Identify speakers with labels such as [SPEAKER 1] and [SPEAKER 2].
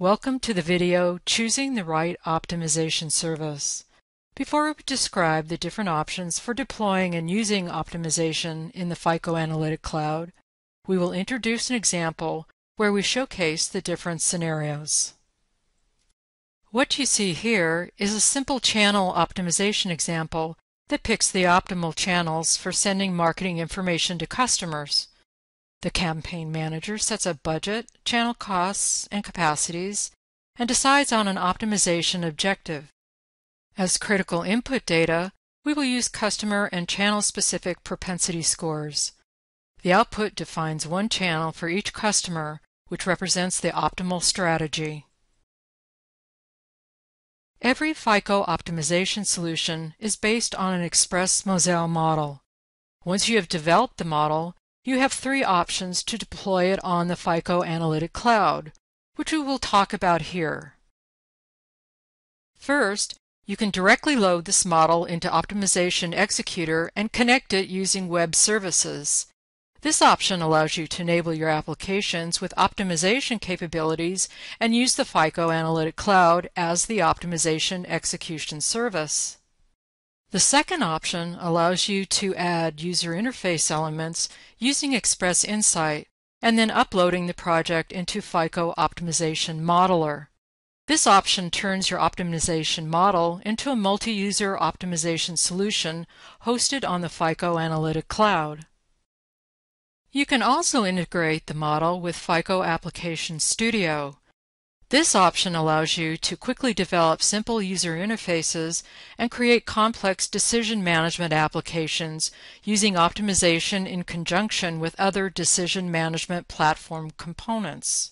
[SPEAKER 1] Welcome to the video Choosing the Right Optimization Service. Before we describe the different options for deploying and using optimization in the FICO Analytic Cloud, we will introduce an example where we showcase the different scenarios. What you see here is a simple channel optimization example that picks the optimal channels for sending marketing information to customers. The campaign manager sets a budget, channel costs, and capacities, and decides on an optimization objective. As critical input data, we will use customer and channel-specific propensity scores. The output defines one channel for each customer, which represents the optimal strategy. Every FICO optimization solution is based on an Xpress-Mosel model. Once you have developed the model, you have three options to deploy it on the FICO Analytic Cloud, which we will talk about here. First, you can directly load this model into Optimization Executor and connect it using web services. This option allows you to enable your applications with optimization capabilities and use the FICO Analytic Cloud as the optimization execution service. The second option allows you to add user interface elements using Xpress Insight and then uploading the project into FICO Optimization Modeler. This option turns your optimization model into a multi-user optimization solution hosted on the FICO Analytic Cloud. You can also integrate the model with FICO Application Studio. This option allows you to quickly develop simple user interfaces and create complex decision management applications using optimization in conjunction with other decision management platform components.